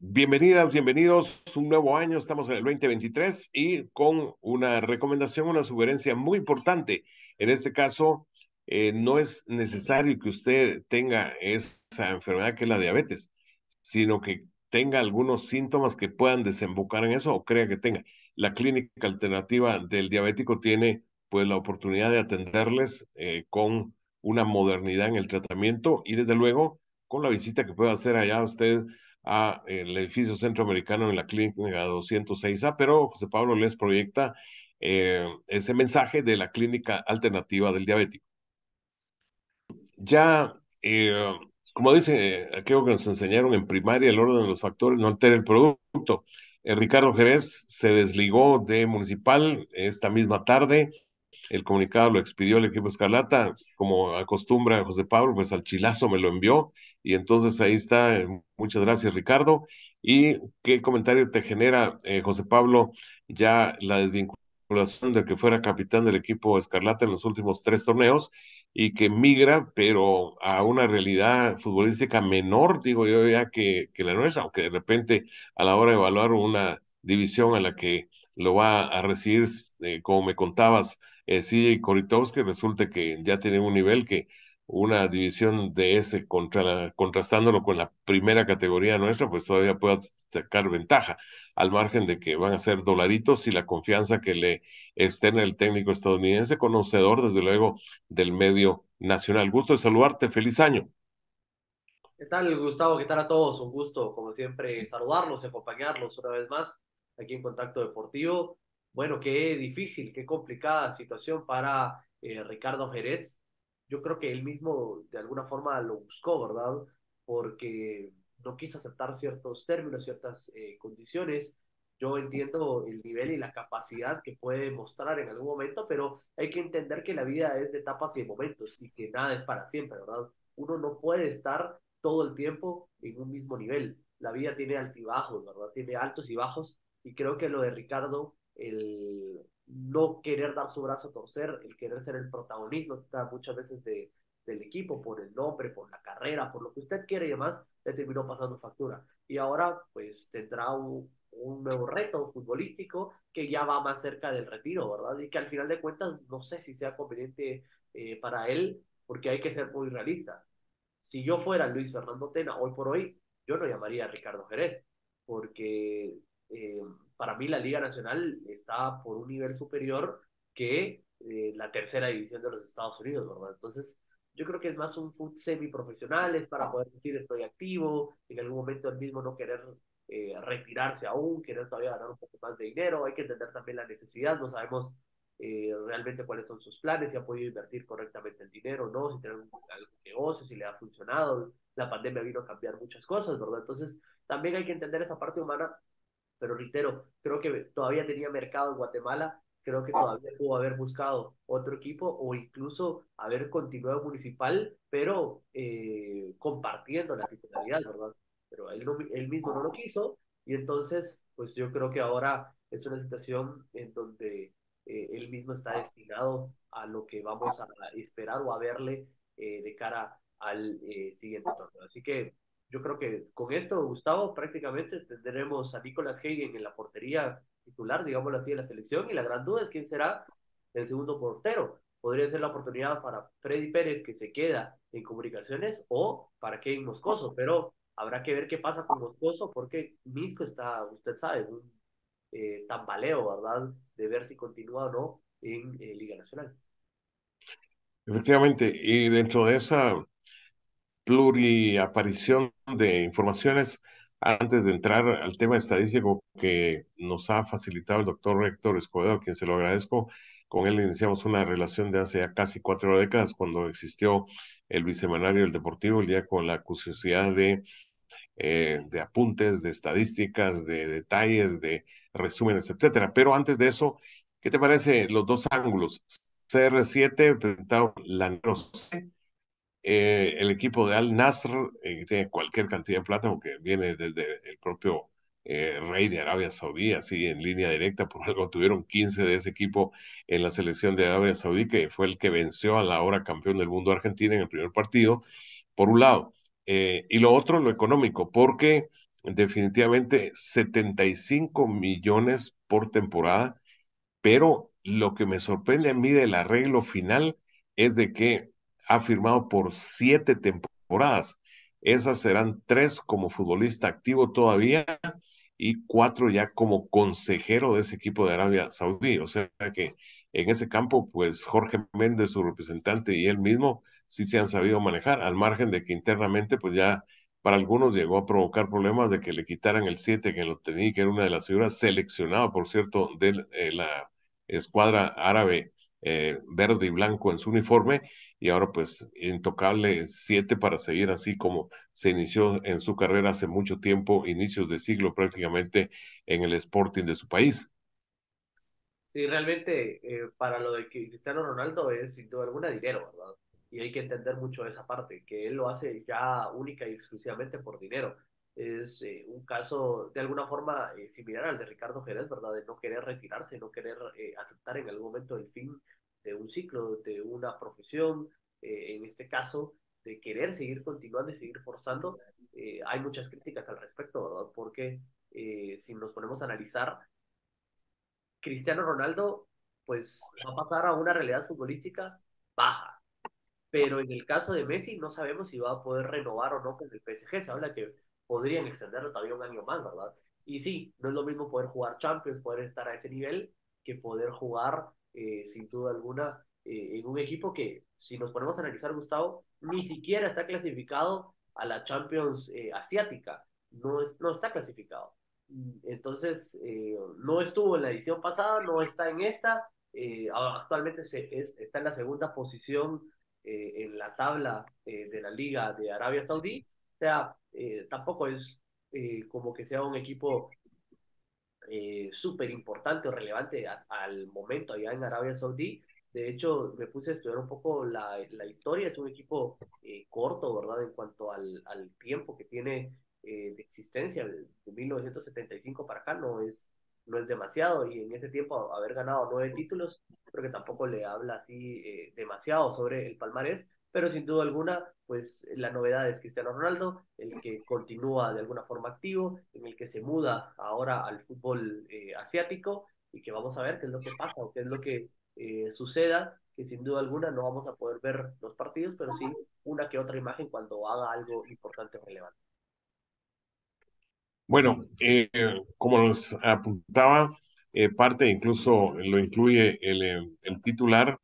bienvenidas, bienvenidos. Un nuevo año, estamos en el 2023 y con una recomendación, una sugerencia muy importante. En este caso, eh, no es necesario que usted tenga esa enfermedad que es la diabetes, sino que tenga algunos síntomas que puedan desembocar en eso o crea que tenga. La clínica alternativa del diabético tiene pues la oportunidad de atenderles eh, con una modernidad en el tratamiento y desde luego con la visita que pueda hacer allá usted a el edificio centroamericano en la clínica 206A, pero José Pablo les proyecta eh, ese mensaje de la clínica alternativa del diabético. Ya, eh, como dice aquello que nos enseñaron en primaria, el orden de los factores no altera el producto. Eh, Ricardo Jerez se desligó de Municipal esta misma tarde el comunicado lo expidió el equipo Escarlata, como acostumbra José Pablo, pues al chilazo me lo envió y entonces ahí está. Muchas gracias, Ricardo. ¿Y qué comentario te genera, eh, José Pablo, ya la desvinculación de que fuera capitán del equipo Escarlata en los últimos tres torneos y que migra, pero a una realidad futbolística menor, digo yo, ya que, que la nuestra, aunque de repente a la hora de evaluar una división a la que lo va a recibir, eh, como me contabas, eh, y Koritowski, resulta que ya tiene un nivel que una división de ese contra contrastándolo con la primera categoría nuestra, pues todavía puede sacar ventaja, al margen de que van a ser dolaritos y la confianza que le externa el técnico estadounidense, conocedor desde luego del medio nacional. Gusto de saludarte, feliz año. ¿Qué tal, Gustavo? ¿Qué tal a todos? Un gusto, como siempre, saludarlos y acompañarlos una vez más aquí en Contacto Deportivo bueno, qué difícil, qué complicada situación para eh, Ricardo Jerez. Yo creo que él mismo de alguna forma lo buscó, ¿verdad? Porque no quiso aceptar ciertos términos, ciertas eh, condiciones. Yo entiendo el nivel y la capacidad que puede mostrar en algún momento, pero hay que entender que la vida es de etapas y de momentos y que nada es para siempre, ¿verdad? Uno no puede estar todo el tiempo en un mismo nivel. La vida tiene altibajos, ¿verdad? Tiene altos y bajos y creo que lo de Ricardo el no querer dar su brazo a torcer, el querer ser el protagonismo muchas veces de, del equipo por el nombre, por la carrera, por lo que usted quiere y demás, le terminó pasando factura. Y ahora pues tendrá un, un nuevo reto futbolístico que ya va más cerca del retiro, ¿verdad? Y que al final de cuentas no sé si sea conveniente eh, para él, porque hay que ser muy realista. Si yo fuera Luis Fernando Tena hoy por hoy, yo no llamaría a Ricardo Jerez, porque eh, para mí la Liga Nacional está por un nivel superior que eh, la tercera división de los Estados Unidos, ¿verdad? Entonces, yo creo que es más un foot semi-profesional, es para poder decir estoy activo, en algún momento el mismo no querer eh, retirarse aún, querer todavía ganar un poco más de dinero, hay que entender también la necesidad, no sabemos eh, realmente cuáles son sus planes, si ha podido invertir correctamente el dinero, ¿no? Si tiene algún, algún negocio, si le ha funcionado, la pandemia vino a cambiar muchas cosas, ¿verdad? Entonces, también hay que entender esa parte humana pero reitero, creo que todavía tenía mercado en Guatemala, creo que todavía pudo haber buscado otro equipo o incluso haber continuado municipal, pero eh, compartiendo la titularidad, ¿verdad? Pero él, él mismo no lo quiso y entonces, pues yo creo que ahora es una situación en donde eh, él mismo está destinado a lo que vamos a esperar o a verle eh, de cara al siguiente torneo. Así que yo creo que con esto, Gustavo, prácticamente tendremos a Nicolas Hagen en la portería titular, digámoslo así, de la selección, y la gran duda es quién será el segundo portero. Podría ser la oportunidad para Freddy Pérez, que se queda en comunicaciones, o para Kevin Moscoso, pero habrá que ver qué pasa con Moscoso, porque Misco está, usted sabe, un eh, tambaleo, ¿verdad?, de ver si continúa o no en eh, Liga Nacional. Efectivamente, y dentro de esa pluriaparición de informaciones antes de entrar al tema estadístico que nos ha facilitado el doctor Héctor Escobedo, a quien se lo agradezco. Con él iniciamos una relación de hace ya casi cuatro décadas, cuando existió el bisemanario del Deportivo, el día con la curiosidad de, eh, de apuntes, de estadísticas, de detalles, de resúmenes, etcétera. Pero antes de eso, ¿qué te parece los dos ángulos? CR7 presentado la eh, el equipo de Al Nasr eh, tiene cualquier cantidad de plata porque viene desde el propio eh, rey de Arabia Saudí, así en línea directa, por algo tuvieron 15 de ese equipo en la selección de Arabia Saudí, que fue el que venció a la hora campeón del mundo Argentina en el primer partido, por un lado. y lo otro, lo económico, porque definitivamente 75 millones por temporada, pero lo que me sorprende a mí del arreglo final es de que ha firmado por siete temporadas. Esas serán tres como futbolista activo todavía y cuatro ya como consejero de ese equipo de Arabia Saudí. O sea que en ese campo, pues Jorge Méndez, su representante, y él mismo sí se han sabido manejar, al margen de que internamente, pues ya para algunos llegó a provocar problemas de que le quitaran el 7 que lo tenía, que era una de las figuras seleccionadas, por cierto, de eh, la escuadra árabe eh, verde y blanco en su uniforme, y ahora pues intocable 7 para seguir así como se inició en su carrera hace mucho tiempo, inicios de siglo prácticamente en el Sporting de su país. Sí, realmente eh, para lo de Cristiano Ronaldo es sin duda alguna dinero, ¿verdad? Y hay que entender mucho esa parte, que él lo hace ya única y exclusivamente por dinero. Es eh, un caso de alguna forma eh, similar al de Ricardo Jerez, ¿verdad? De no querer retirarse, no querer aceptar en algún momento el fin de un ciclo, de una profesión, en este caso, de querer seguir continuando y seguir forzando. hay muchas críticas al respecto, ¿verdad? Porque si nos ponemos a analizar, Cristiano Ronaldo, pues va a pasar a una realidad futbolística baja. Pero en el caso de Messi, no sabemos si va a poder renovar o no con el PSG. Se habla que podrían extenderlo todavía un año más, ¿verdad? Y sí, no es lo mismo poder jugar Champions, poder estar a ese nivel, que poder jugar, eh, sin duda alguna, eh, en un equipo que, si nos ponemos a analizar, Gustavo, ni siquiera está clasificado a la Champions eh, asiática. No, es, no está clasificado. Entonces, no estuvo en la edición pasada, no está en esta. Actualmente está en la segunda posición en la tabla de la Liga de Arabia Saudí. O sea, tampoco es como que sea un equipo súper importante o relevante al momento allá en Arabia Saudí. De hecho, me puse a estudiar un poco la, la historia. Es un equipo corto, ¿verdad? En cuanto al, al tiempo que tiene eh, de existencia de, 1975 para acá no es, no es demasiado y en ese tiempo haber ganado nueve títulos creo que tampoco le habla así eh, demasiado sobre el palmarés, pero sin duda alguna, pues la novedad es Cristiano Ronaldo, el que continúa de alguna forma activo, en el que se muda ahora al fútbol eh, asiático y que vamos a ver qué es lo que pasa o qué es lo que suceda, que sin duda alguna no vamos a poder ver los partidos, pero sí una que otra imagen cuando haga algo importante o relevante. Bueno, eh, como nos apuntaba, eh, parte incluso lo incluye el, eh, el titular,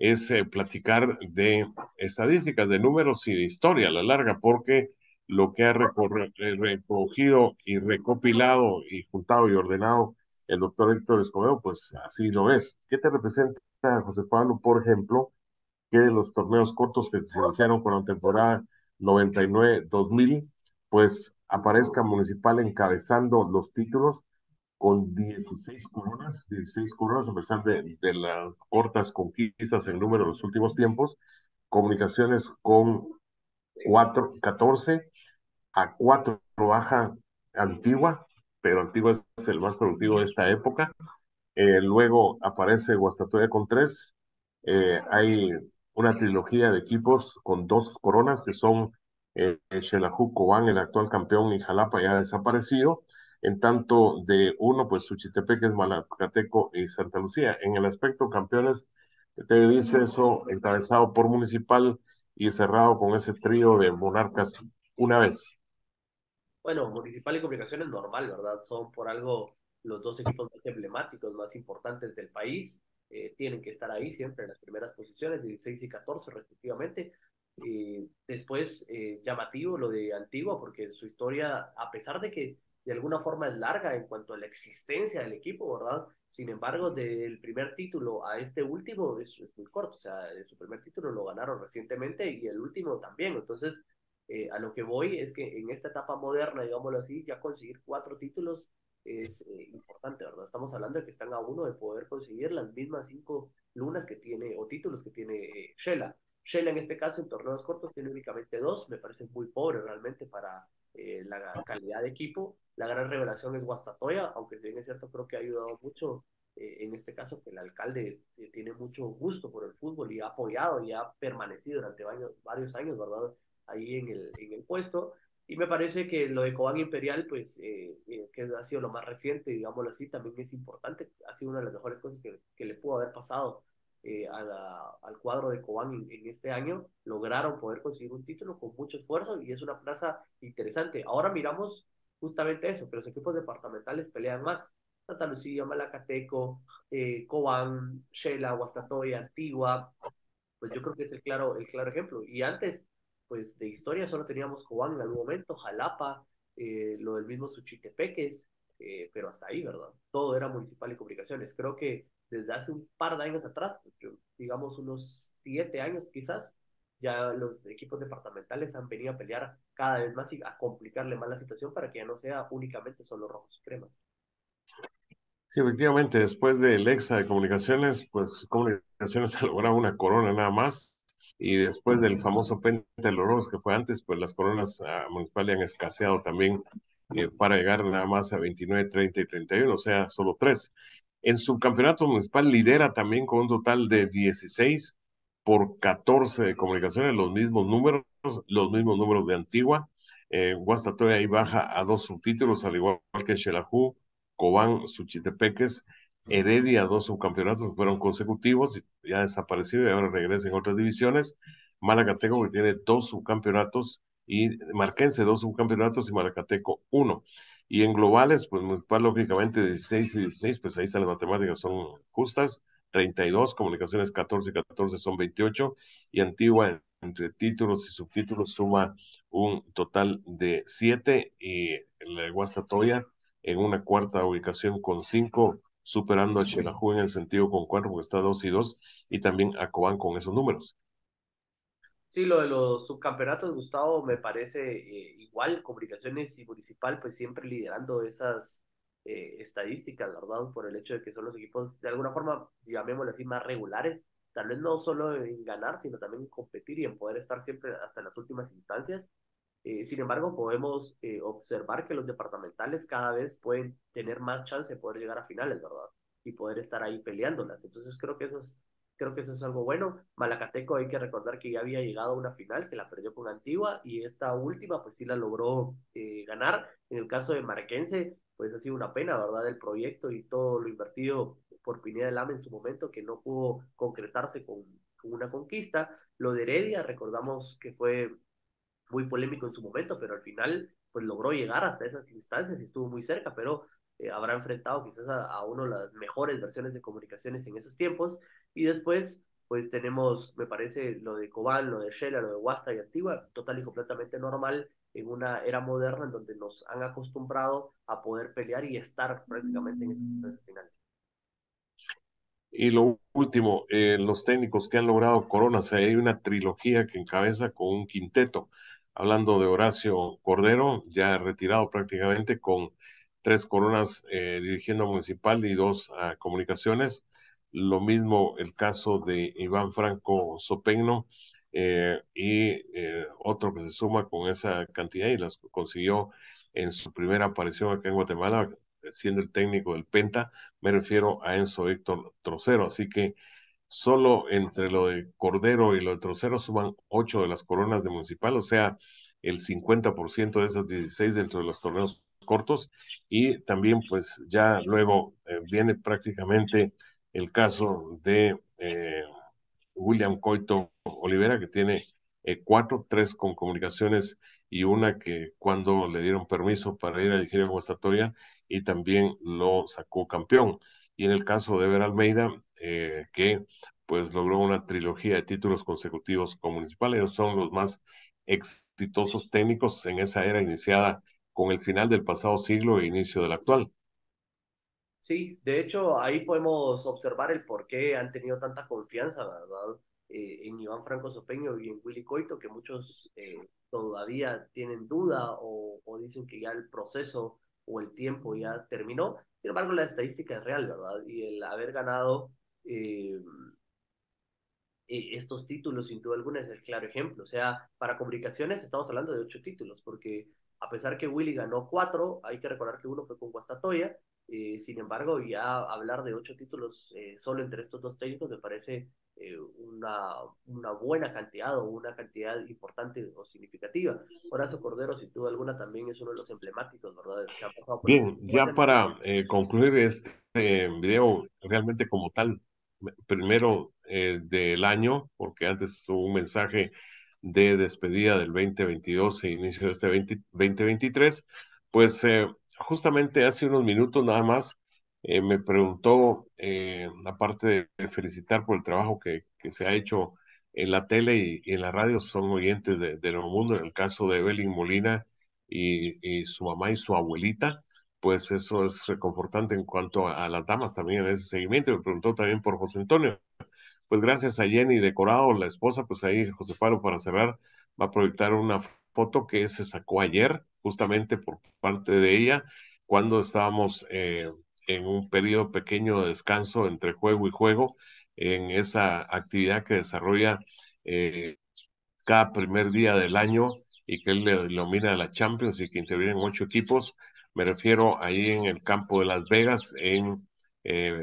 es platicar de estadísticas, de números y de historia a la larga, porque lo que ha recogido y recopilado y juntado y ordenado el doctor Héctor Escobedo, pues así lo es. ¿Qué te representa, José Pablo, por ejemplo, que los torneos cortos que se iniciaron con la temporada 99-2000 pues aparezca Municipal encabezando los títulos con 16 coronas, 16 coronas a pesar de, las cortas conquistas en número en los últimos tiempos, comunicaciones con 4, 14, a 4 baja Antigua, pero Antigua es el más productivo de esta época. Eh, luego aparece Guastatoya con 3. Eh, hay una trilogía de equipos con dos coronas que son eh, Cobán, el actual campeón, y Jalapa ya desaparecido. En tanto de uno, pues Suchitepec es Malacateco y Santa Lucía. En el aspecto campeones, te dice eso, encabezado por Municipal y cerrado con ese trío de monarcas una vez. Bueno, Municipal y Comunicaciones normal, ¿verdad? Son por algo los dos equipos más emblemáticos, más importantes del país. Eh, tienen que estar ahí siempre en las primeras posiciones, 16 y 14 respectivamente. Eh, después, eh, llamativo lo de Antigua, porque su historia, a pesar de que de alguna forma es larga en cuanto a la existencia del equipo, ¿verdad? Sin embargo, del primer título a este último es, muy corto, o sea, su primer título lo ganaron recientemente y el último también, entonces, eh, a lo que voy es que en esta etapa moderna, digámoslo así, ya conseguir cuatro títulos es importante, ¿verdad? Estamos hablando de que están a uno de poder conseguir las mismas cinco lunas que tiene, o títulos que tiene Shela. Shell en este caso en torneos cortos tiene únicamente dos, me parece muy pobre realmente para eh, la calidad de equipo. La gran revelación es Guastatoya, aunque bien es cierto, creo que ha ayudado mucho eh, en este caso que el alcalde eh, tiene mucho gusto por el fútbol y ha apoyado y ha permanecido durante varios, varios años, ¿verdad? Ahí en el, en el puesto. Y me parece que lo de Cobán Imperial, pues, eh, eh, que ha sido lo más reciente, digámoslo así, también es importante. Ha sido una de las mejores cosas que, que le pudo haber pasado eh, a la, al cuadro de Cobán en, este año. Lograron poder conseguir un título con mucho esfuerzo y es una plaza interesante. Ahora miramos justamente eso, que los equipos departamentales pelean más. Santa Lucía, Malacateco, eh, Cobán, Shela, Guastatoya, Antigua, pues yo creo que es el claro, el claro ejemplo. Y antes, pues de historia solo teníamos Cobán en algún momento, Jalapa, eh, lo del mismo Suchitepeques, eh, pero hasta ahí, ¿verdad? Todo era municipal y comunicaciones. Creo que desde hace un par de años atrás, digamos unos siete años quizás, ya los equipos departamentales han venido a pelear cada vez más y a complicarle más la situación para que ya no sea únicamente solo rojos y cremas. Sí, efectivamente, después del EXA de comunicaciones, pues comunicaciones ha logrado una corona nada más y después del famoso Pente de los que fue antes, pues las coronas uh, municipales han escaseado también eh, para llegar nada más a 29, 30 y 31, o sea, solo tres. En su campeonato municipal lidera también con un total de 16 por 14 de comunicaciones, los mismos números, los mismos números de Antigua. Eh, Guastatoya ahí baja a dos subtítulos, al igual que Xelajú, Cobán, Suchitepeques, Heredia, dos subcampeonatos fueron consecutivos, ya desaparecido y ahora regresa en otras divisiones. Malacateco, que tiene dos subcampeonatos, y Marquense, dos subcampeonatos, y Malacateco, uno. Y en globales, pues municipal, lógicamente, 16 y 16, pues ahí están las matemáticas, son justas. 32, comunicaciones 14 y 14 son 28, y Antigua entre títulos y subtítulos suma un total de 7, y la Guastatoya en una cuarta ubicación con 5 superando a Xelajú en el sentido con cuatro, porque está dos y dos, y también a Cobán con esos números. Sí, lo de los subcampeonatos, Gustavo, me parece eh, igual, comunicaciones y municipal, pues siempre liderando esas eh, estadísticas, ¿verdad? Por el hecho de que son los equipos, de alguna forma, llamémoslo así, más regulares, tal vez no solo en ganar, sino también en competir y en poder estar siempre hasta las últimas instancias. Eh, sin embargo, podemos observar que los departamentales cada vez pueden tener más chance de poder llegar a finales, ¿verdad? Y poder estar ahí peleándolas. Entonces creo que eso es, creo que eso es algo bueno. Malacateco hay que recordar que ya había llegado a una final, que la perdió con Antigua, y esta última pues sí la logró eh, ganar. En el caso de Marquense, pues ha sido una pena, ¿verdad? El proyecto y todo lo invertido por Pineda Lame en su momento, que no pudo concretarse con, con una conquista. Lo de Heredia, recordamos que fue muy polémico en su momento, pero al final pues logró llegar hasta esas instancias y estuvo muy cerca, pero eh, habrá enfrentado quizás a, a uno de las mejores versiones de comunicaciones en esos tiempos. Y después pues tenemos, me parece, lo de Cobán, lo de Shela, lo de Huasta y Antigua, total y completamente normal en una era moderna en donde nos han acostumbrado a poder pelear y estar prácticamente en estas finales. Y lo último, eh, los técnicos que han logrado coronas, hay una trilogía que encabeza con un quinteto hablando de Horacio Cordero, ya retirado prácticamente con tres coronas eh, dirigiendo Municipal y dos a Comunicaciones. Lo mismo el caso de Iván Franco Sopegno eh, y eh, otro que se suma con esa cantidad y las consiguió en su primera aparición acá en Guatemala, siendo el técnico del Penta. Me refiero a Enzo Héctor Trocero. Así que solo entre lo de Cordero y lo de Trocero suman ocho de las coronas de Municipal, o sea, el 50% de esas 16 dentro de los torneos cortos y también pues ya luego eh, viene prácticamente el caso de eh, William Coito Olivera que tiene eh, cuatro, tres con comunicaciones y una que cuando le dieron permiso para ir a dirigir a Guastatoria y también lo sacó campeón. Y en el caso de Ver Almeida, eh, que pues logró una trilogía de títulos consecutivos con Municipal. Ellos son los más exitosos técnicos en esa era iniciada con el final del pasado siglo e inicio del actual. Sí, de hecho ahí podemos observar el por qué han tenido tanta confianza, ¿verdad? Eh, en Iván Franco Sopeño y en Willy Coito, que muchos eh, todavía tienen duda o, o, dicen que ya el proceso o el tiempo ya terminó. Sin embargo, la estadística es real, ¿verdad? Y el haber ganado eh, estos títulos, sin duda alguna, es el claro ejemplo. O sea, para comunicaciones estamos hablando de ocho títulos, porque a pesar que Willy ganó cuatro, hay que recordar que uno fue con Guastatoya, Eh, sin embargo, ya hablar de ocho títulos eh, solo entre estos dos técnicos me parece eh, una, una, buena cantidad o una cantidad importante o significativa. Horacio Cordero, sin duda alguna, también es uno de los emblemáticos, ¿verdad? Bien, ya para concluir este video realmente como tal, primero del año, porque antes hubo un mensaje de despedida del 2022 e inicio de este 2023, pues justamente hace unos minutos nada más eh, me preguntó, eh, aparte de felicitar por el trabajo que, se ha hecho en la tele y, en la radio, son oyentes de, Nuevo Mundo, en el caso de Evelyn Molina y, su mamá y su abuelita, pues eso es reconfortante en cuanto a, las damas también en ese seguimiento. Me preguntó también por José Antonio. Pues gracias a Jenny Decorado, la esposa, pues ahí José Pablo para cerrar va a proyectar una foto que se sacó ayer, justamente por parte de ella, cuando estábamos eh, en un periodo pequeño de descanso entre juego y juego, en esa actividad que desarrolla eh, cada primer día del año y que él le denomina la Champions y que intervienen ocho equipos. Me refiero ahí en el campo de Las Vegas, en eh,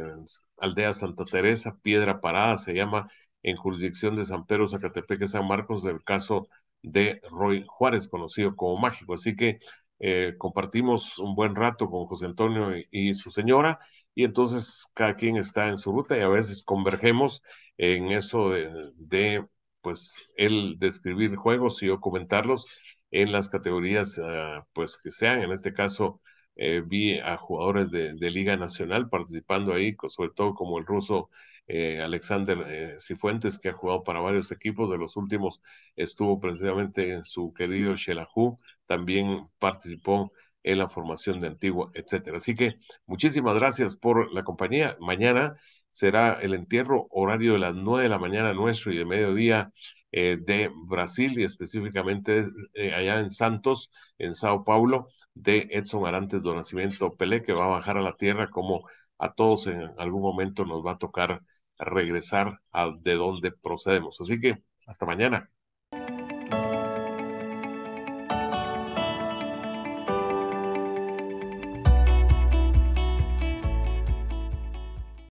Aldea Santa Teresa, Piedra Parada, se llama, en jurisdicción de San Pedro, Zacatepec, San Marcos, del caso de Roy Juárez, conocido como Mágico. Así que eh, compartimos un buen rato con José Antonio y, su señora, y entonces cada quien está en su ruta y a veces convergemos en eso de, pues, él describir juegos y yo comentarlos en las categorías, uh, pues, que sean. En este caso, eh, vi a jugadores de, de, Liga Nacional participando ahí, sobre todo como el ruso eh, Alexander eh, Cifuentes, que ha jugado para varios equipos, de los últimos estuvo precisamente su querido Shelahu, también participó en la formación de Antigua, etcétera. Así que muchísimas gracias por la compañía. Mañana será el entierro horario de las nueve de la mañana nuestro y de mediodía eh, de Brasil y específicamente eh, allá en Santos, en Sao Paulo, de Edson Arantes do Nascimento Pelé, que va a bajar a la tierra como a todos en algún momento nos va a tocar regresar a de donde procedemos. Así que hasta mañana.